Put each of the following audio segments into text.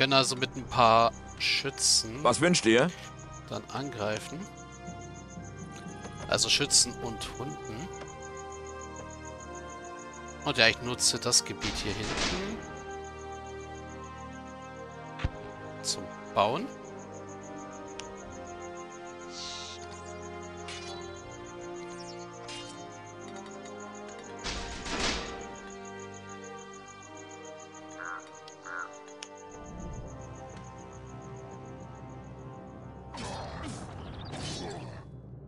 können also mit ein paar Schützen Was wünscht ihr? dann angreifen. Also Schützen und Hunden. Und ja, ich nutze das Gebiet hier hinten zum Bauen.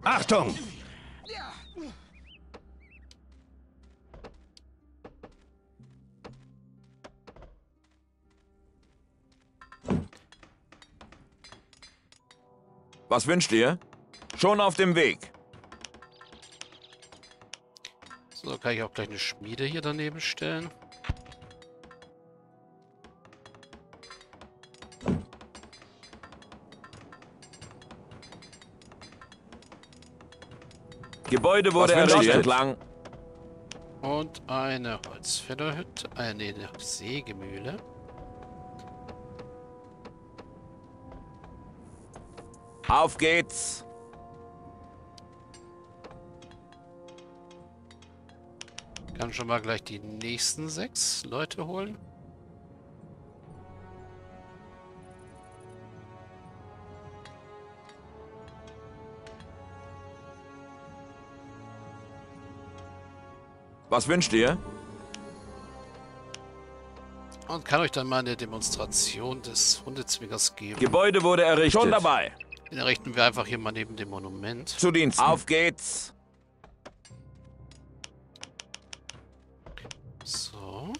Achtung! Was wünscht ihr? Schon auf dem Weg. So, kann ich auch gleich eine Schmiede hier daneben stellen. Gebäude wurde errichtet. Entlang. Und eine Holzfällerhütte. Eine Sägemühle. Auf geht's. Kann schon mal gleich die nächsten sechs Leute holen. Was wünscht ihr? Und kann euch dann mal eine Demonstration des Hundezwingers geben. Gebäude wurde errichtet. Schon dabei. Den errichten wir einfach hier mal neben dem Monument. Zu Diensten. Auf geht's. So.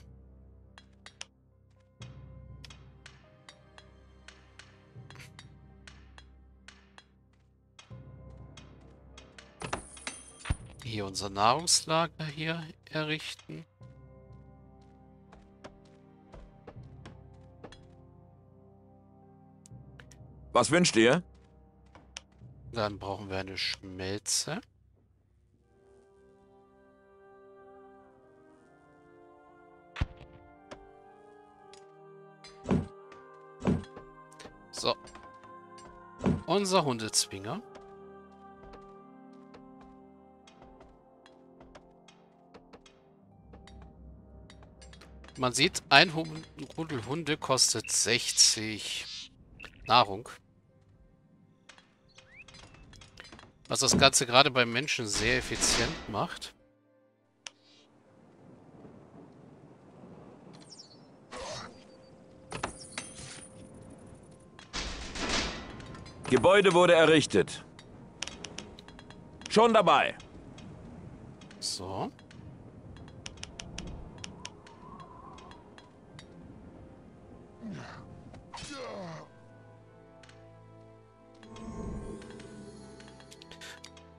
Hier unser Nahrungslager hier errichten. Was wünscht ihr? Dann brauchen wir eine Schmelze. So. Unser Hundezwinger. Man sieht, ein Rudel Hunde kostet 60 Nahrung. Was das Ganze gerade beim Menschen sehr effizient macht. Gebäude wurde errichtet. Schon dabei. So.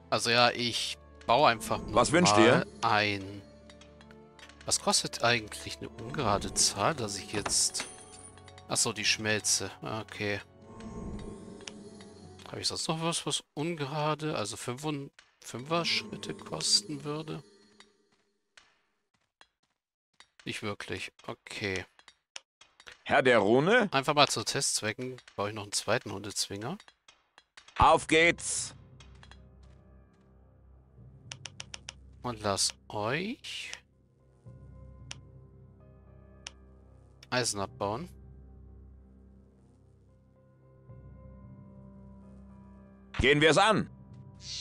Also ja, ich baue einfach Was wünscht ihr? ein... Was kostet eigentlich eine ungerade Zahl, dass ich jetzt... Achso, die Schmelze. Okay. Habe ich sonst noch was, was ungerade, also 5 er Schritte kosten würde? Nicht wirklich. Okay. Herr der Rune? Einfach mal zu Testzwecken baue ich noch einen zweiten Hundezwinger. Auf geht's. Und lass euch Eisen abbauen. Gehen wir's an.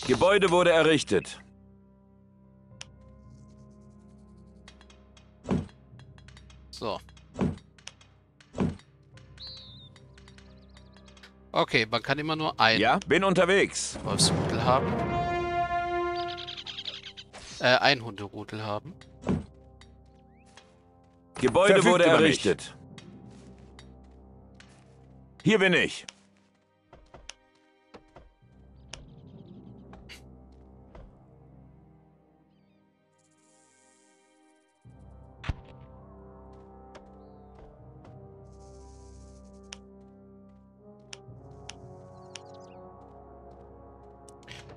Gebäude wurde errichtet. So. Okay, man kann immer nur ein Ja, bin unterwegs. Wolfsrudel haben. Äh, ein Hunderudel haben. Gebäude Verfügt wurde errichtet. Hier bin ich.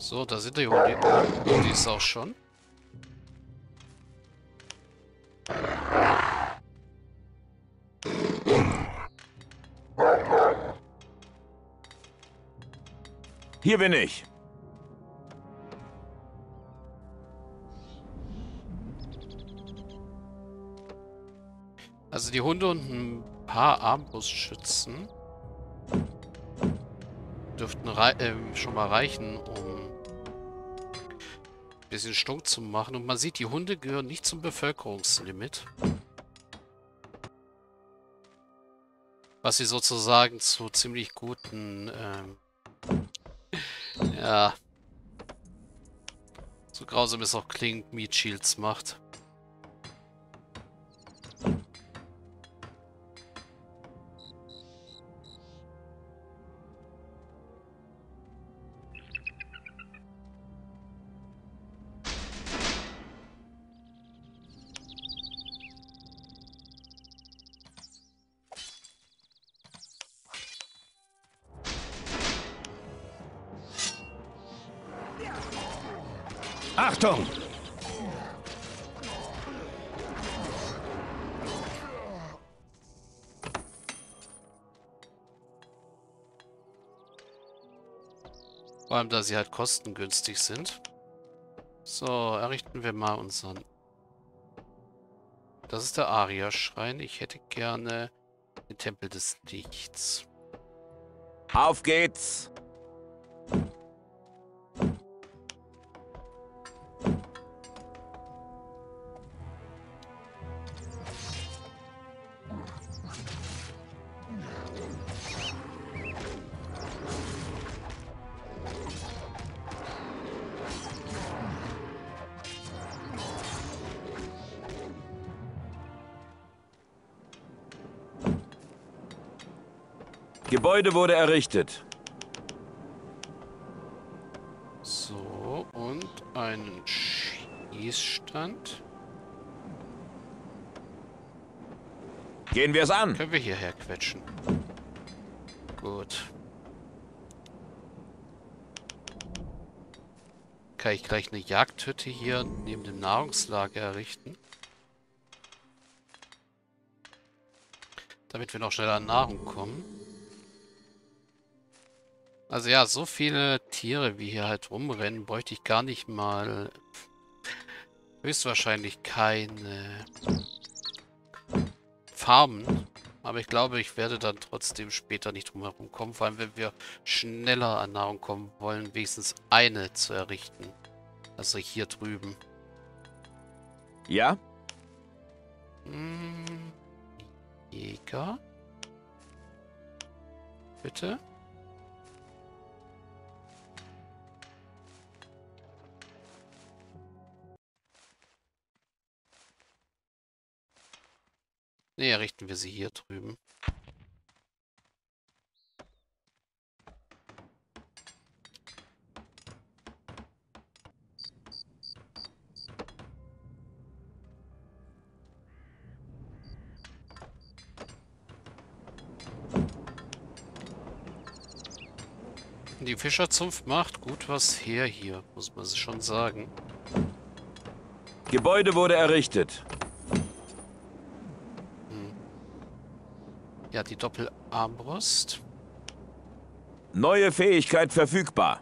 So, da sind die Hundi. Die ist auch schon. Hier bin ich. Also die Hunde und ein paar Armbrustschützen dürften äh, schon mal reichen, um bisschen Stunk zu machen. Und man sieht, die Hunde gehören nicht zum Bevölkerungslimit. Was sie sozusagen zu ziemlich guten, ähm, ja, so grausam es auch klingt, Meat Shields macht. Vor allem, da sie halt kostengünstig sind. So, errichten wir mal unseren... Das ist der Aria-Schrein. Ich hätte gerne den Tempel des Lichts. Auf geht's! Gebäude wurde errichtet. So, und einen Schießstand. Gehen wir es an. Können wir hierher quetschen. Gut. Kann ich gleich eine Jagdhütte hier neben dem Nahrungslager errichten. Damit wir noch schneller an Nahrung kommen. Also ja, so viele Tiere, wie hier halt rumrennen, bräuchte ich gar nicht mal... Höchstwahrscheinlich keine Farmen. Aber ich glaube, ich werde dann trotzdem später nicht drum herum kommen. Vor allem, wenn wir schneller an Nahrung kommen wollen, wenigstens eine zu errichten. Also hier drüben. Ja? Hm, Jäger? Bitte? Ne, errichten wir sie hier drüben. Die Fischerzunft macht gut was her hier, muss man schon sagen. Gebäude wurde errichtet. Ja, die Doppelarmbrust. Neue Fähigkeit verfügbar.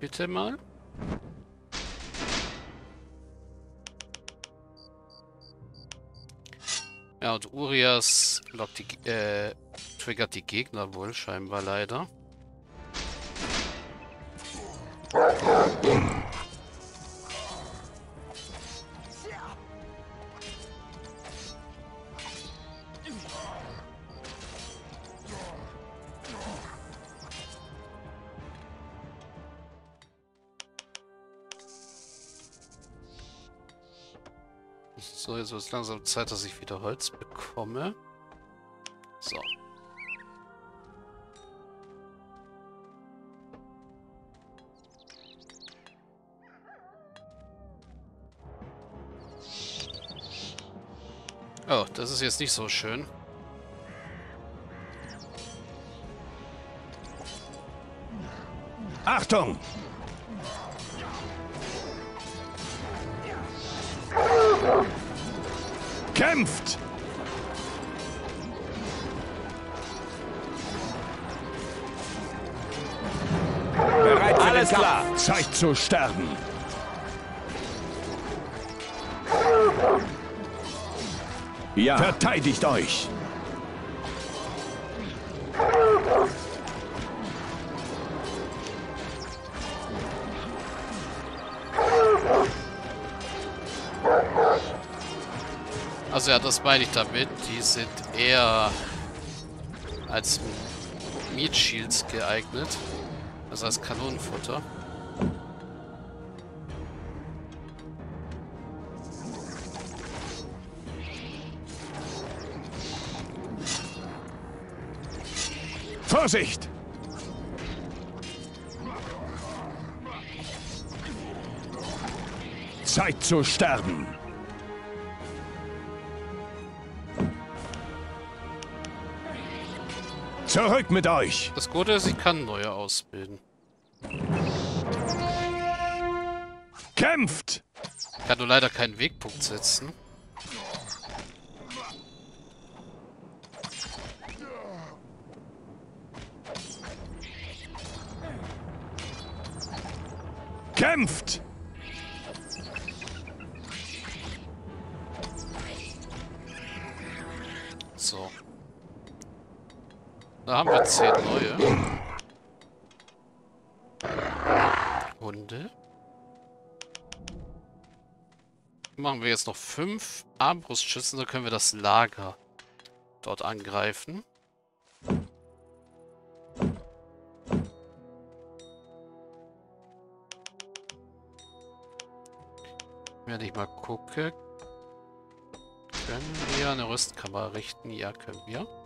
Bitte mal. Ja, und Urias lockt die, äh, triggert die Gegner wohl scheinbar leider. So, jetzt wird es langsam Zeit, dass ich wieder Holz bekomme. So. Oh, das ist jetzt nicht so schön. Achtung! Vernunft! Bereit für Alles klar. Zeit zu sterben. Ja. Verteidigt euch! Also ja, das meine ich damit. Die sind eher als Meat Shields geeignet. Also als Kanonenfutter. Vorsicht! Zeit zu sterben. Zurück mit euch! Das Gute ist, ich kann neue ausbilden. Kämpft! Ich kann nur leider keinen Wegpunkt setzen. Kämpft! So. Da haben wir zehn neue. Hunde. Machen wir jetzt noch fünf Armbrustschützen, dann können wir das Lager dort angreifen. Wenn ich mal gucke, können wir eine Rüstkammer richten? Ja, können wir.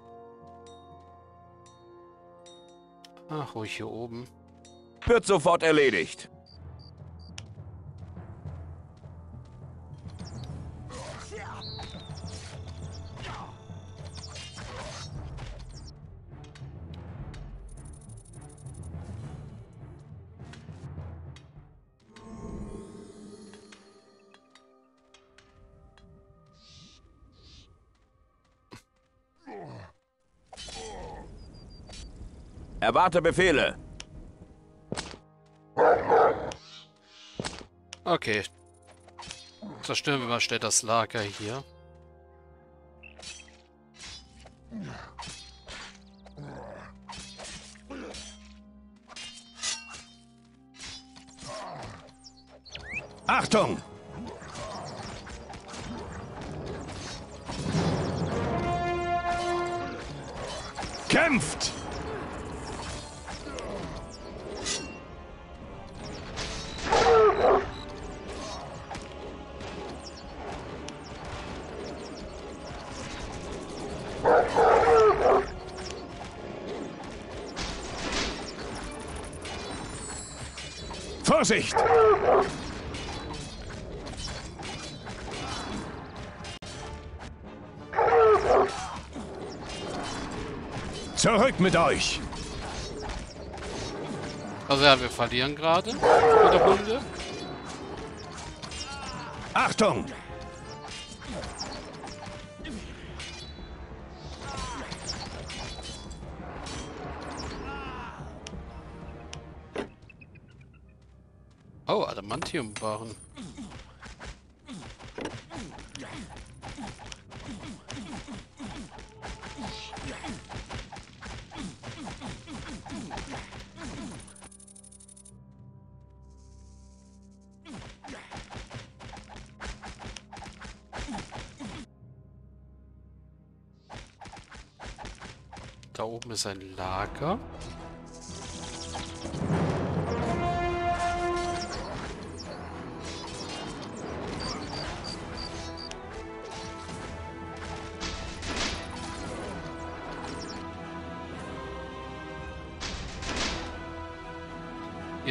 Ach, ruhig hier oben. Wird sofort erledigt. Erwarte Befehle. Okay. Zerstören wir mal schnell das Lager hier. Achtung! Kämpft! Vorsicht! Zurück mit euch! Also ja, wir verlieren gerade mit der Runde. Achtung! Adamantium-Waren. Da oben ist ein Lager.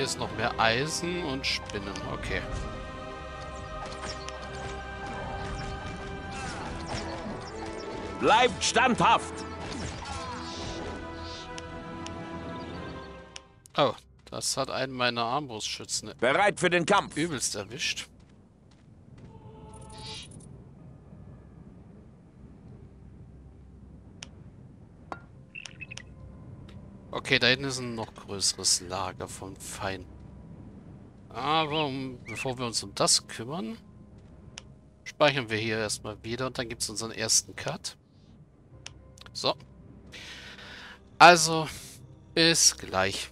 Ist noch mehr Eisen und Spinnen. Okay. Bleibt standhaft. Oh, das hat einen meiner Armbrustschützen Bereit für den Kampf. übelst erwischt. Okay, da hinten ist ein noch größeres Lager von Feinden. Aber bevor wir uns um das kümmern, speichern wir hier erstmal wieder und dann gibt es unseren ersten Cut. So. Also, bis gleich.